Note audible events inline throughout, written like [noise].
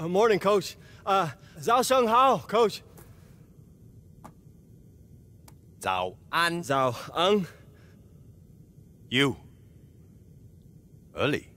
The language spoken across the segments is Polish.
Uh, morning, coach. Uh, Zhao Sheng Hao, coach. 早安 Zhao Ang. You Early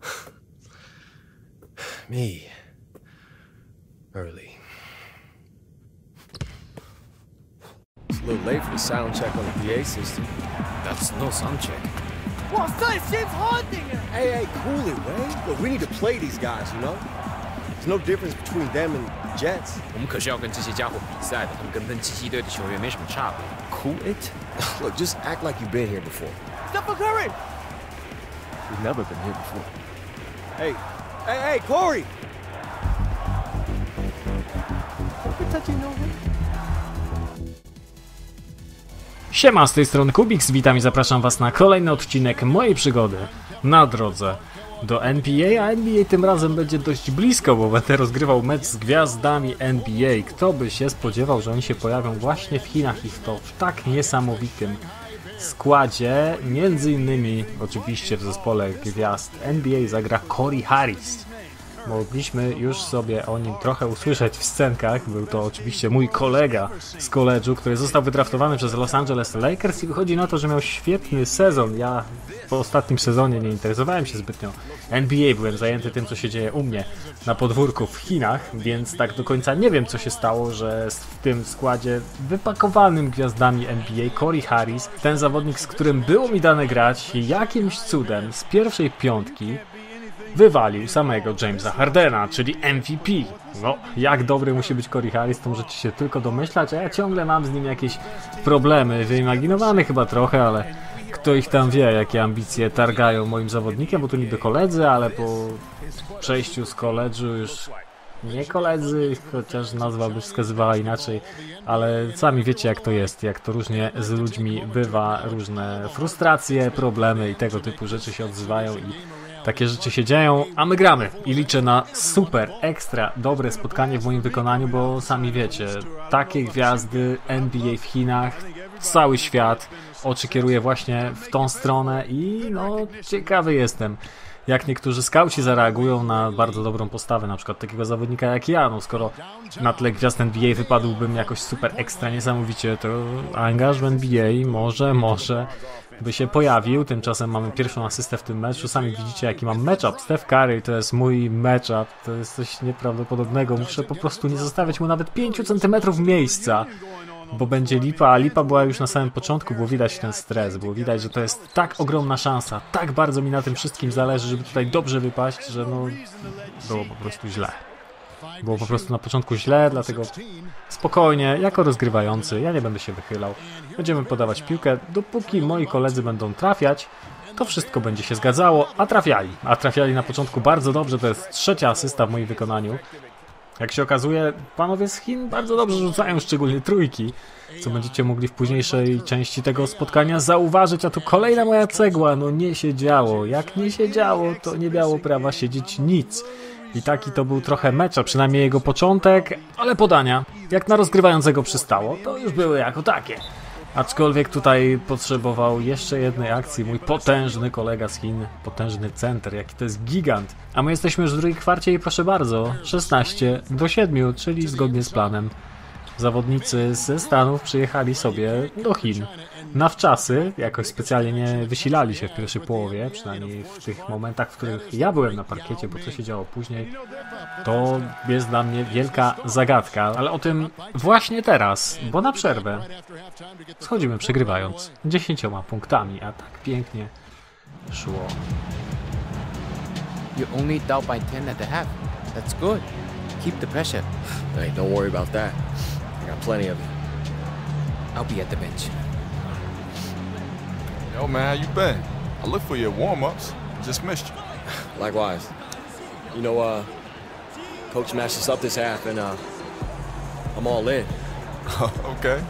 [sighs] Me. Early. It's a little late for the sound check on the PA system. That's no sound check 哇塞，James Harden 啊！ Hey, hey, cool it, Wayne. Look, we need to play these guys, you know? There's no difference between them and the Jets. 我们可是要跟这些家伙比赛的，他们跟喷气机队的球员没什么差别。 Cool it? [laughs] Look, just act like you've been here before. Stephen Curry， We've never been here before. Hey, hey, hey, Corey! Siema, z tej strony Kubiks, witam i zapraszam was na kolejny odcinek mojej przygody na drodze do NBA, a NBA tym razem będzie dość blisko, bo będę rozgrywał mecz z gwiazdami NBA. Kto by się spodziewał, że oni się pojawią właśnie w Chinach i to w tak niesamowitym składzie. Między innymi oczywiście w zespole gwiazd NBA zagra Corey Harris. Mogliśmy już sobie o nim trochę usłyszeć w scenkach. Był to oczywiście mój kolega z koledżu, który został wydraftowany przez Los Angeles Lakers i wychodzi na to, że miał świetny sezon. Ja po ostatnim sezonie nie interesowałem się zbytnio NBA, byłem zajęty tym, co się dzieje u mnie na podwórku w Chinach, więc tak do końca nie wiem, co się stało, że w tym składzie wypakowanym gwiazdami NBA Corey Harris, ten zawodnik, z którym było mi dane grać, jakimś cudem z pierwszej piątki wywalił samego Jamesa Hardena, czyli MVP. No, jak dobry musi być Corey Harris, to możecie się tylko domyślać, a ja ciągle mam z nim jakieś problemy, wyimaginowane chyba trochę, ale kto ich tam wie, jakie ambicje targają moim zawodnikiem, bo to niby koledzy, ale po przejściu z koledżu już nie koledzy, chociaż nazwa by wskazywała inaczej, ale sami wiecie jak to jest, jak to różnie z ludźmi bywa, różne frustracje, problemy i tego typu rzeczy się odzywają i takie rzeczy się dzieją, a my gramy. I liczę na super, ekstra dobre spotkanie w moim wykonaniu, bo sami wiecie, takie gwiazdy NBA w Chinach, cały świat oczy kieruje właśnie w tą stronę i no ciekawy jestem jak niektórzy skauci zareagują na bardzo dobrą postawę, na przykład takiego zawodnika jak ja, no skoro na tle gwiazd NBA wypadłbym jakoś super ekstra niesamowicie, to angaż w NBA może, może by się pojawił, tymczasem mamy pierwszą asystę w tym meczu, sami widzicie jaki mam matchup, Steph Curry to jest mój matchup, to jest coś nieprawdopodobnego, muszę po prostu nie zostawiać mu nawet 5 cm miejsca, bo będzie lipa, a lipa była już na samym początku, było widać ten stres, było widać, że to jest tak ogromna szansa, tak bardzo mi na tym wszystkim zależy, żeby tutaj dobrze wypaść, że no było po prostu źle. Było po prostu na początku źle, dlatego spokojnie, jako rozgrywający, ja nie będę się wychylał. Będziemy podawać piłkę, dopóki moi koledzy będą trafiać, to wszystko będzie się zgadzało, a trafiali. A trafiali na początku bardzo dobrze, to jest trzecia asysta w moim wykonaniu. Jak się okazuje, panowie z Chin bardzo dobrze rzucają, szczególnie trójki, co będziecie mogli w późniejszej części tego spotkania zauważyć, a tu kolejna moja cegła, no nie się działo. Jak nie się działo, to nie miało prawa siedzieć nic. I taki to był trochę mecz, a przynajmniej jego początek, ale podania, jak na rozgrywającego przystało, to już były jako takie. Aczkolwiek tutaj potrzebował jeszcze jednej akcji mój potężny kolega z Chin, potężny center, jaki to jest gigant. A my jesteśmy już w drugiej kwarcie i proszę bardzo, 16 do 7, czyli zgodnie z planem. Zawodnicy ze Stanów przyjechali sobie do Chin. Na wczasy, jakoś specjalnie nie wysilali się w pierwszej połowie, przynajmniej w tych momentach, w których ja byłem na parkiecie, bo co się działo później, to jest dla mnie wielka zagadka, ale o tym właśnie teraz, bo na przerwę schodzimy przegrywając 10 punktami, a tak pięknie szło. You only down by 10 at the half. That's good. Keep the pressure. Hey, don't worry about that. I got plenty of it. I'll be at the bench. Yo, man, how you been? I looked for you at warm-ups. Just missed you. [sighs] Likewise. You know, uh, coach matched us up this half, and uh, I'm all in. [laughs] okay,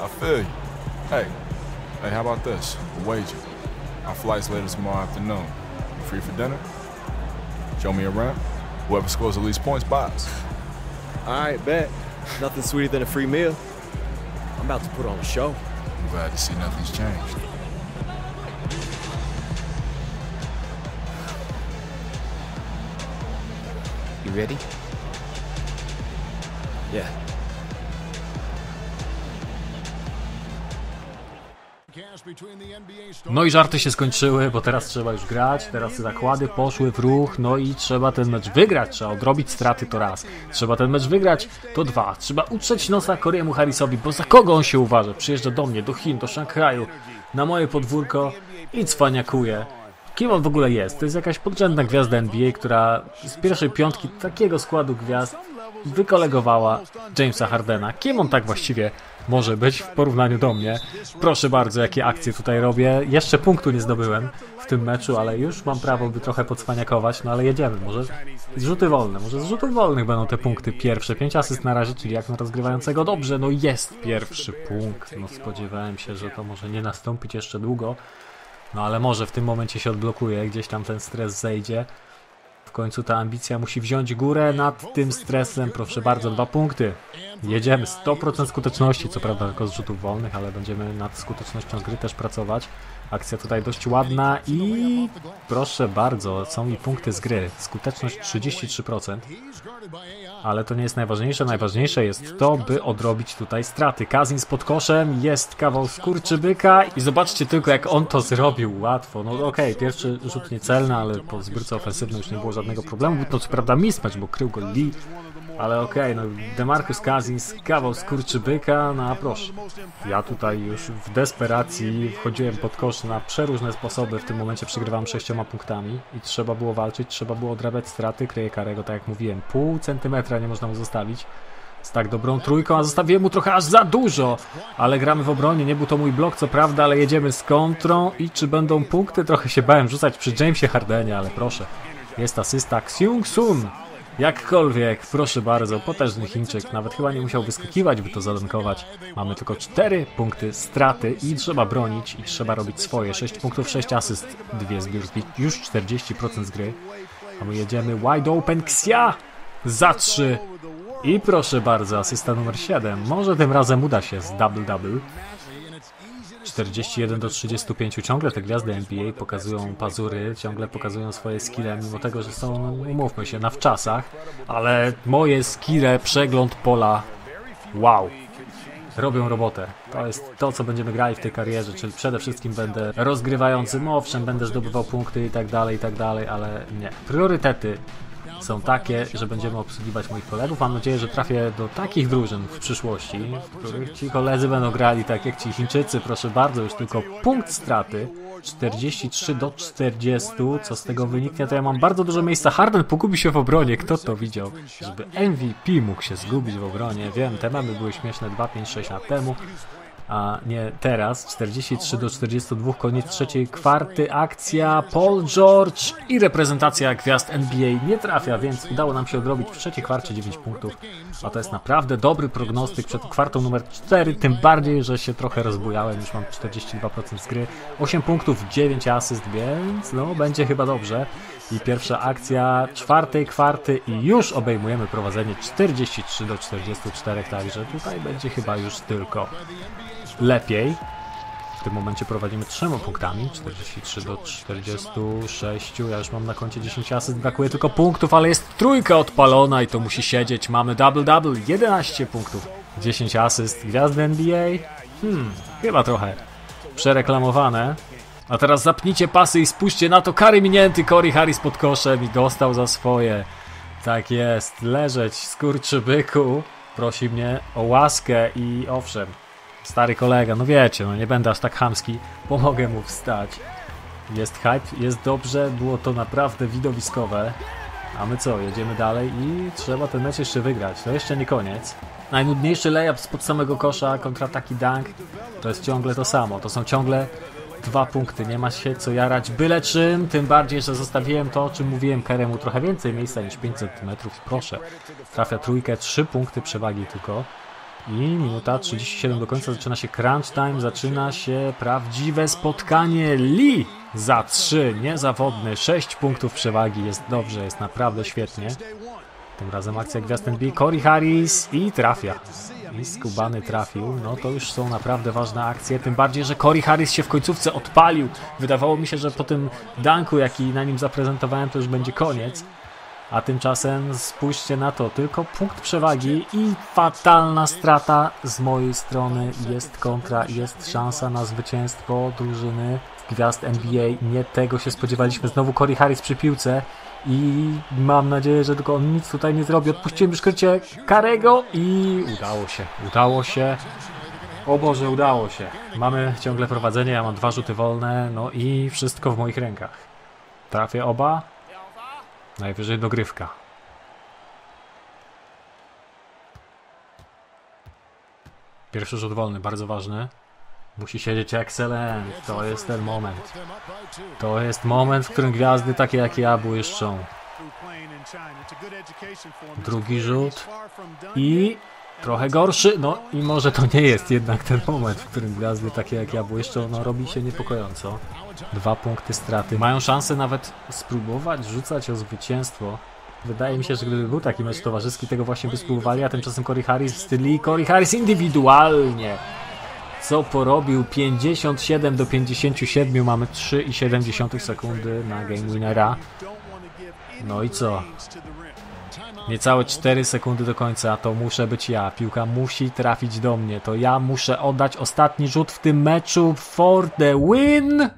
I feel you. Hey, hey, how about this? A wager. Our flight's later tomorrow afternoon. You free for dinner? Show me around. Whoever scores the least points buys. All right, bet. Nothing sweeter than a free meal. I'm about to put on a show. I'm glad to see nothing's changed. You ready? Yeah. No i żarty się skończyły, bo teraz trzeba już grać, teraz zakłady poszły w ruch, no i trzeba ten mecz wygrać, trzeba odrobić straty to raz. Trzeba ten mecz wygrać to dwa. Trzeba utrzeć nosa Koreemu Harrisowi, bo za kogo on się uważa? Przyjeżdża do mnie, do Chin, do Szanghaju, na moje podwórko i cwaniakuje. Kim on w ogóle jest? To jest jakaś podrzędna gwiazda NBA, która z pierwszej piątki takiego składu gwiazd wykolegowała Jamesa Hardena. Kim on tak właściwie może być w porównaniu do mnie? Proszę bardzo, jakie akcje tutaj robię. Jeszcze punktu nie zdobyłem w tym meczu, ale już mam prawo, by trochę podswaniakować, no ale jedziemy. Może zrzuty wolne, może z rzutów wolnych będą te punkty pierwsze. 5 asyst na razie, czyli jak na rozgrywającego dobrze, no jest pierwszy punkt. No spodziewałem się, że to może nie nastąpić jeszcze długo. No ale może w tym momencie się odblokuje, gdzieś tam ten stres zejdzie. Końcu ta ambicja musi wziąć górę nad tym stresem. Proszę bardzo, dwa punkty. Jedziemy, 100% skuteczności, co prawda tylko z rzutów wolnych, ale będziemy nad skutecznością gry też pracować. Akcja tutaj dość ładna i proszę bardzo, są mi punkty z gry. Skuteczność 33%. Ale to nie jest najważniejsze. Najważniejsze jest to, by odrobić tutaj straty. Kazin pod koszem, jest kawał skurczybyka i zobaczcie tylko jak on to zrobił łatwo. No okej, pierwszy rzut niecelny, ale po zbiórce ofensywnej już nie było żadnego problemu. To co prawda mismatch, bo krył go Lee. Ale okej, no Demarcus Cousins, kawał skurczybyka, no a proszę. Ja tutaj już w desperacji wchodziłem pod kosz na przeróżne sposoby, w tym momencie przegrywałem sześcioma punktami i trzeba było walczyć, trzeba było odrabiać straty, kryje karego, tak jak mówiłem, pół centymetra nie można mu zostawić. Z tak dobrą trójką, a zostawiłem mu trochę aż za dużo, ale gramy w obronie, nie był to mój blok co prawda, ale jedziemy z kontrą i czy będą punkty? Trochę się bałem rzucać przy Jamesie Hardenie, ale proszę, jest asysta Xiung Sun. Jakkolwiek, proszę bardzo, potężny Chińczyk, nawet chyba nie musiał wyskakiwać, by to zadankować. Mamy tylko 4 punkty straty i trzeba bronić i trzeba robić swoje. 6 punktów, 6 asyst, dwie zbiórki, już 40% z gry. A my jedziemy wide open Xia za 3. I proszę bardzo, asysta numer 7. Może tym razem uda się z double-double. 41 do 35. Ciągle te gwiazdy NBA pokazują pazury, ciągle pokazują swoje skille, mimo tego, że są, no, umówmy się, na wczasach. Ale moje skille, przegląd pola, wow. Robią robotę. To jest to, co będziemy grali w tej karierze, czyli przede wszystkim będę rozgrywającym, owszem, będę zdobywał punkty i tak dalej, i tak dalej, ale nie. Priorytety są takie, że będziemy obsługiwać moich kolegów. Mam nadzieję, że trafię do takich drużyn w przyszłości, w których ci koledzy będą grali tak jak ci Chińczycy. Proszę bardzo, już tylko punkt straty. 43 do 40, co z tego wyniknie, to ja mam bardzo dużo miejsca. Harden pogubi się w obronie, kto to widział? Żeby MVP mógł się zgubić w obronie. Wiem, te memy były śmieszne 2, 5, 6 lat temu, a nie teraz. 43 do 42, koniec trzeciej kwarty, akcja Paul George i reprezentacja gwiazd NBA nie trafia, więc udało nam się odrobić w trzeciej kwarcie 9 punktów, a to jest naprawdę dobry prognostyk przed kwartą numer 4, tym bardziej, że się trochę rozbujałem, już mam 42% z gry, 8 punktów, 9 asyst, więc no będzie chyba dobrze. I pierwsza akcja czwartej kwarty i już obejmujemy prowadzenie 43 do 44, także tutaj będzie chyba już tylko lepiej. W tym momencie prowadzimy trzema punktami, 43 do 46. Ja już mam na koncie 10 asyst, brakuje tylko punktów, ale jest trójka odpalona i to musi siedzieć. Mamy double-double, 11 punktów, 10 asyst. Gwiazdy NBA? Hmm, chyba trochę przereklamowane. A teraz zapnijcie pasy i spójrzcie na to, kary minięty Corey Harris pod koszem i dostał za swoje. Tak jest, leżeć, skurczybyku. Prosi mnie o łaskę i owszem, stary kolega, no wiecie, no nie będę aż tak chamski, pomogę mu wstać. Jest hype, jest dobrze, było to naprawdę widowiskowe. A my co, jedziemy dalej i trzeba ten mecz jeszcze wygrać. To jeszcze nie koniec. Najnudniejszy layup spod samego kosza, kontrataki dunk, to jest ciągle to samo. To są ciągle dwa punkty, nie ma się co jarać byle czym, tym bardziej, że zostawiłem to, o czym mówiłem Karemu, trochę więcej miejsca niż 5 cm, proszę. Trafia trójkę, 3 punkty przewagi tylko. I minuta 37 do końca. Zaczyna się crunch time, zaczyna się prawdziwe spotkanie Lee za 3, niezawodny, 6 punktów przewagi, jest dobrze, jest naprawdę świetnie. Tym razem akcja gwiazd NBA, Corey Harris i trafia. I skubany trafił, no to już są naprawdę ważne akcje, tym bardziej, że Corey Harris się w końcówce odpalił. Wydawało mi się, że po tym danku, jaki na nim zaprezentowałem, to już będzie koniec. A tymczasem spójrzcie na to, tylko punkt przewagi i fatalna strata z mojej strony. Jest kontra, jest szansa na zwycięstwo drużyny gwiazd NBA. Nie tego się spodziewaliśmy. Znowu Corey Harris przy piłce i mam nadzieję, że tylko on nic tutaj nie zrobi. Odpuściłem już krycie Karego i udało się, udało się. O Boże, udało się. Mamy ciągle prowadzenie, ja mam dwa rzuty wolne, no i wszystko w moich rękach. Trafię oba. Najwyżej dogrywka. Pierwszy rzut wolny, bardzo ważny. Musi siedzieć excellent. To jest ten moment. To jest moment, w którym gwiazdy takie jak ja błyszczą. Drugi rzut. I trochę gorszy. No i może to nie jest jednak ten moment, w którym gwiazdy takie jak ja błyszczą. No robi się niepokojąco. Dwa punkty straty. Mają szansę nawet spróbować rzucać o zwycięstwo. Wydaje mi się, że gdyby był taki mecz towarzyski, tego właśnie by spróbowali, a tymczasem Corey Harris w stylu Corey Harris indywidualnie. Co porobił 57 do 57, mamy 3,7 sekundy na game winnera. No i co? Niecałe 4 sekundy do końca, to muszę być ja. Piłka musi trafić do mnie. To ja muszę oddać ostatni rzut w tym meczu for the win!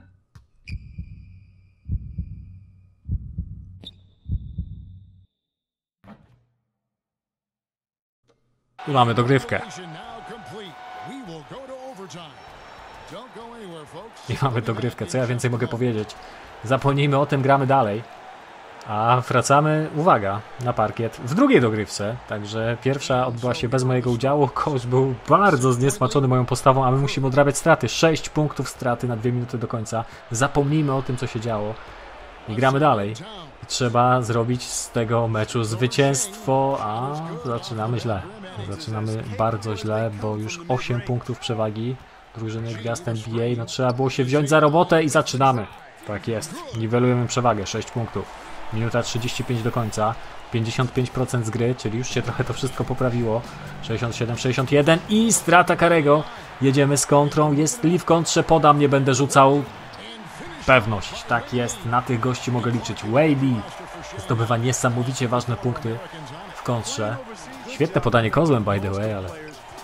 I mamy dogrywkę. I mamy dogrywkę. Co ja więcej mogę powiedzieć? Zapomnijmy o tym, gramy dalej. A wracamy, uwaga, na parkiet w drugiej dogrywce. Także pierwsza odbyła się bez mojego udziału. Coach był bardzo zniesmaczony moją postawą, a my musimy odrabiać straty. 6 punktów straty na 2 minuty do końca. Zapomnijmy o tym, co się działo. I gramy dalej. Trzeba zrobić z tego meczu zwycięstwo, a zaczynamy źle. Zaczynamy bardzo źle, bo już 8 punktów przewagi drużyny Gwiazd NBA. No trzeba było się wziąć za robotę i zaczynamy. Tak jest. Niwelujemy przewagę, 6 punktów. Minuta 35 do końca. 55% z gry, czyli już się trochę to wszystko poprawiło. 67-61 i strata Karego. Jedziemy z kontrą. Jest Lee w kontrze, podam, nie będę rzucał. Pewność, tak jest. Na tych gości mogę liczyć. Lee zdobywa niesamowicie ważne punkty w kontrze. Świetne podanie kozłem, by the way, ale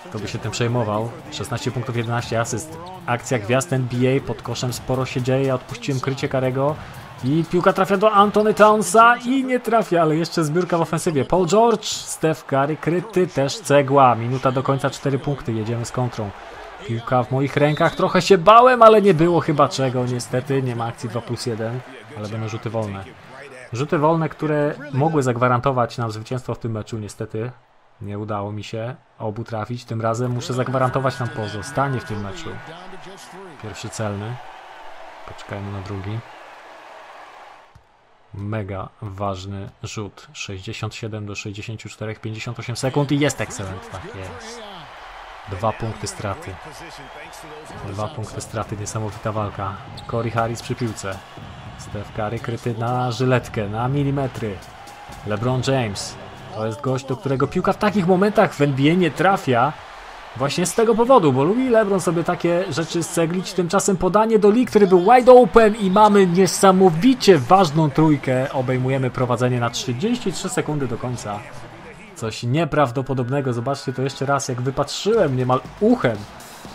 kto by się tym przejmował. 16 punktów, 11 asyst. Akcja gwiazd NBA, pod koszem sporo się dzieje. Ja odpuściłem krycie Karego. I piłka trafia do Antony Townsa i nie trafia, ale jeszcze zbiórka w ofensywie. Paul George, Steph Curry, kryty, też cegła. Minuta do końca, 4 punkty, jedziemy z kontrą. Piłka w moich rękach, trochę się bałem, ale nie było chyba czego, niestety. Nie ma akcji 2 plus 1, ale będą rzuty wolne. Rzuty wolne, które mogły zagwarantować nam zwycięstwo w tym meczu, niestety nie udało mi się obu trafić. Tym razem muszę zagwarantować nam pozostanie w tym meczu. Pierwszy celny. Poczekajmy na drugi. Mega ważny rzut. 67 do 64, 58 sekund i jest excellent. Tak jest. Dwa punkty straty. Dwa punkty straty, niesamowita walka. Corey Harris przy piłce. Steph Curry kryty na żyletkę, na milimetry. LeBron James. To jest gość, do którego piłka w takich momentach w NBA nie trafia. Właśnie z tego powodu, bo lubi LeBron sobie takie rzeczy sceglić. Tymczasem podanie do Lee, który był wide open i mamy niesamowicie ważną trójkę. Obejmujemy prowadzenie na 33 sekundy do końca. Coś nieprawdopodobnego. Zobaczcie to jeszcze raz, jak wypatrzyłem niemal uchem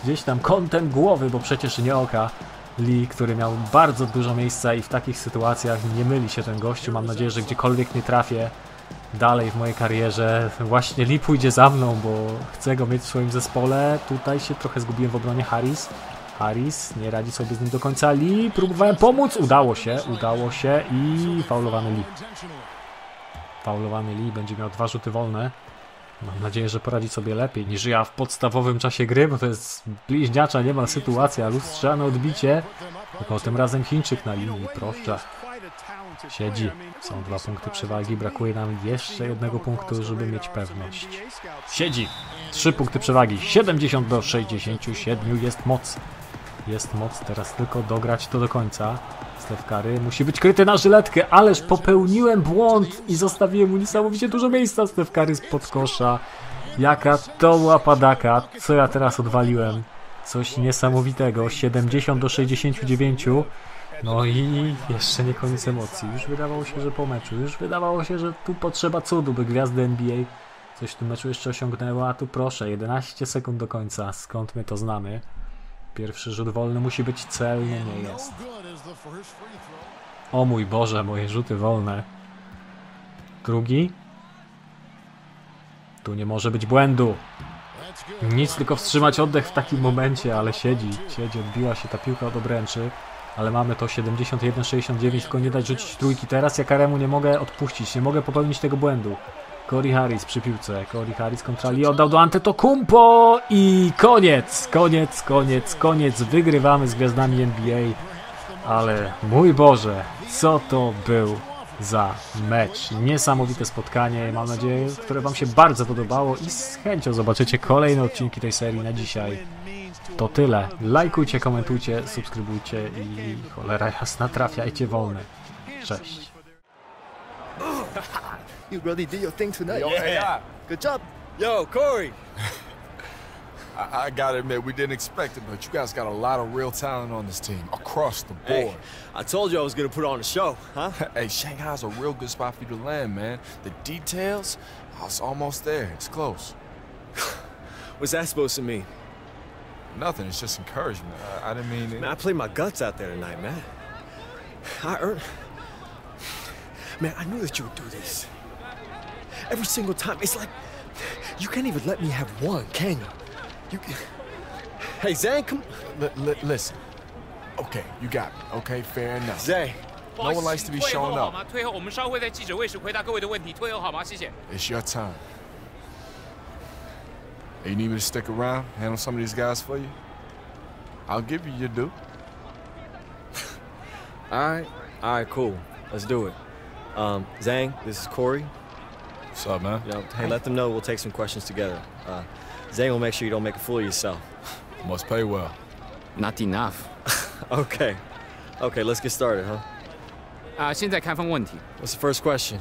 gdzieś tam kątem głowy, bo przecież nie oka. Lee, który miał bardzo dużo miejsca i w takich sytuacjach nie myli się ten gościu. Mam nadzieję, że gdziekolwiek nie trafię dalej w mojej karierze. Właśnie Lee pójdzie za mną, bo chcę go mieć w swoim zespole. Tutaj się trochę zgubiłem w obronie Harris. Harris nie radzi sobie z nim do końca. Lee, próbowałem pomóc, udało się, udało się i faulowany Lee. Faulowany Lee będzie miał dwa rzuty wolne. Mam nadzieję, że poradzi sobie lepiej niż ja w podstawowym czasie gry, bo to jest bliźniacza niemal sytuacja, lustrzane odbicie. Tylko tym razem Chińczyk na linii, proszę. Siedzi. Są dwa punkty przewagi. Brakuje nam jeszcze jednego punktu, żeby mieć pewność. Siedzi. Trzy punkty przewagi. 70 do 67 jest moc. Jest moc. Teraz tylko dograć to do końca. Steph Curry musi być kryty na żyletkę, ależ popełniłem błąd i zostawiłem mu niesamowicie dużo miejsca. Steph Curry spod kosza. Jaka to była padaka. Co ja teraz odwaliłem? Coś niesamowitego. 70 do 69. No i jeszcze nie koniec emocji. Już wydawało się, że po meczu. Już wydawało się, że tu potrzeba cudu, by gwiazdy NBA coś w tym meczu jeszcze osiągnęła. A tu proszę, 11 sekund do końca. Skąd my to znamy? Pierwszy rzut wolny musi być celny, nie jest. O mój Boże, moje rzuty wolne. Drugi. Tu nie może być błędu. Nic, tylko wstrzymać oddech w takim momencie, ale siedzi, siedzi, odbiła się ta piłka od obręczy. Ale mamy to 71-69, tylko nie dać rzucić trójki. Teraz ja Karemu nie mogę odpuścić, nie mogę popełnić tego błędu. Corey Harris przy piłce. Corey Harris kontra Lee oddał do Antetokumpo i koniec, koniec, koniec, koniec. Wygrywamy z gwiazdami NBA. Ale mój Boże, co to był za mecz. Niesamowite spotkanie, mam nadzieję, które Wam się bardzo podobało i z chęcią zobaczycie kolejne odcinki tej serii na dzisiaj. To tyle. Lajkujcie, komentujcie, subskrybujcie i cholera jasna, trafiajcie wolny. Cześć. You really did your thing tonight. Yo, AI, Good job. Yo, Corey. [laughs] I, I gotta admit, we didn't expect it, but you guys got a lot of real talent on this team across the Hey, board. I told you I was gonna put on a show, huh? [laughs] Hey, Shanghai's a real good spot for you to land, man. The details, oh, it's almost there. It's close. [sighs] What's that supposed to mean? Nothing. It's just encouragement. I, I didn't mean. It. Man, I played my guts out there tonight, man. I earned. Man, I knew that you would do this. Every single time, it's like you can't even let me have one, can you? You. Can... Hey, Zane, come. L listen. Okay, you got me. Okay, fair enough. Zay. No one likes to be shown up. It's your time. Hey, you need me to stick around, handle some of these guys for you? I'll give you your due. [laughs] All right, all right, cool. Let's do it. Um, Zang, this is Corey. What's up, man? You know, hey, let them know we'll take some questions together. Uh, Zang will make sure you don't make a fool of yourself. [laughs] Must pay well. Not enough。 [laughs] Okay, okay, let's get started, huh? 啊，现在看分问题。 What's the first question?